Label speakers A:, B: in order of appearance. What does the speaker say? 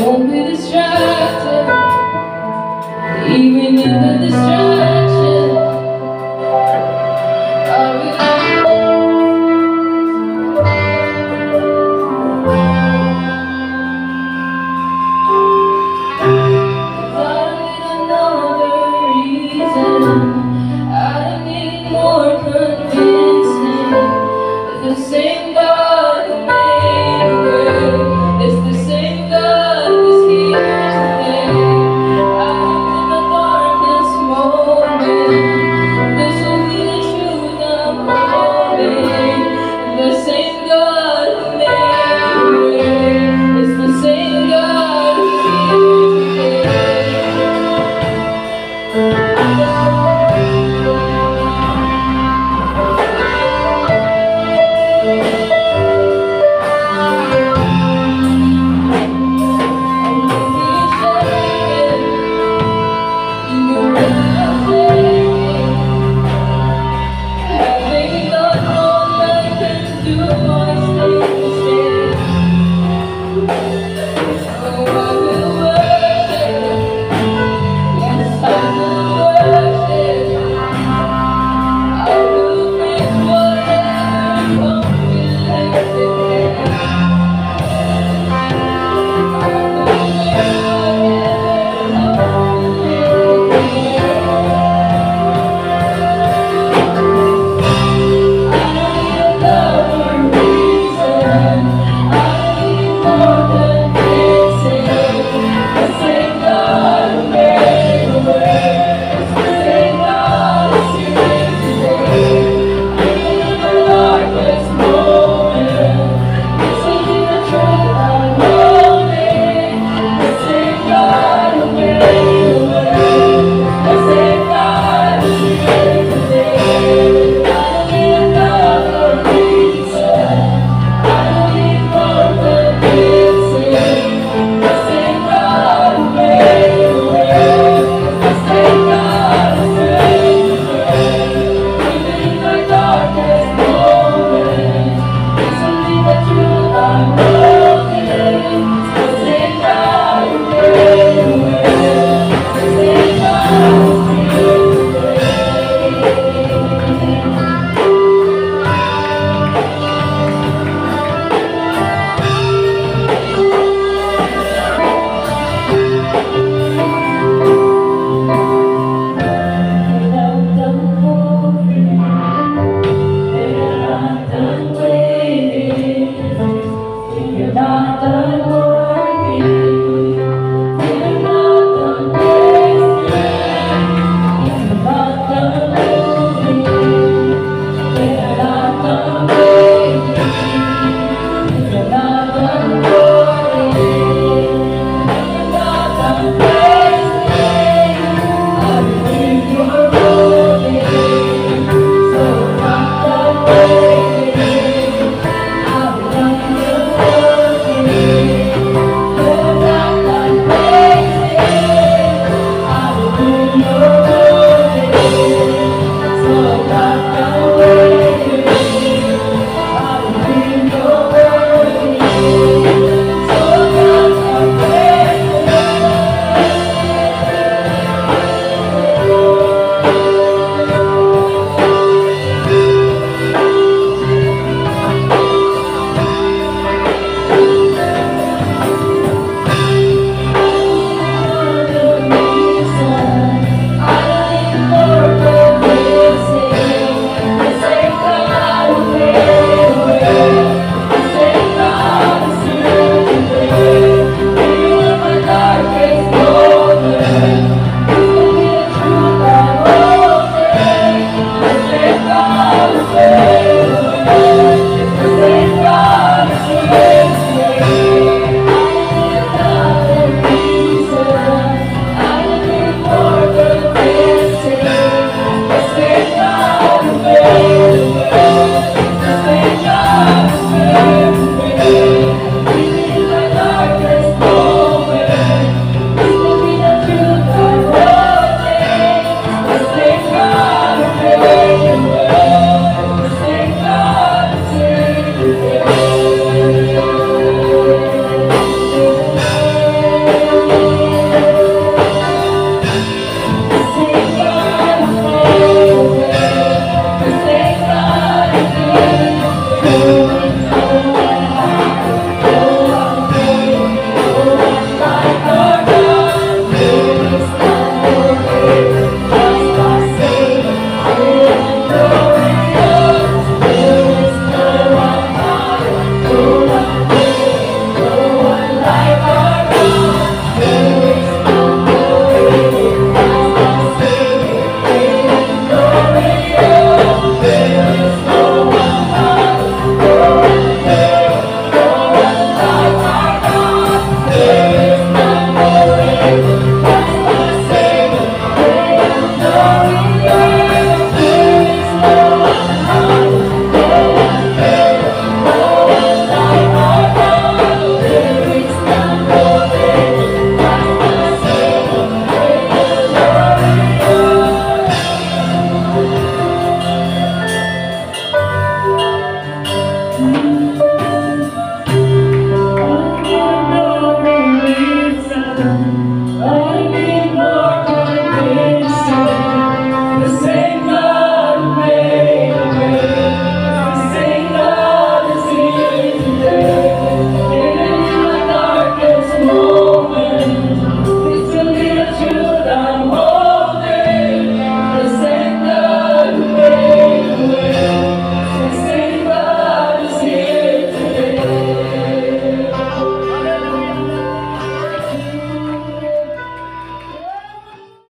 A: won't be distracted, even if the distracted.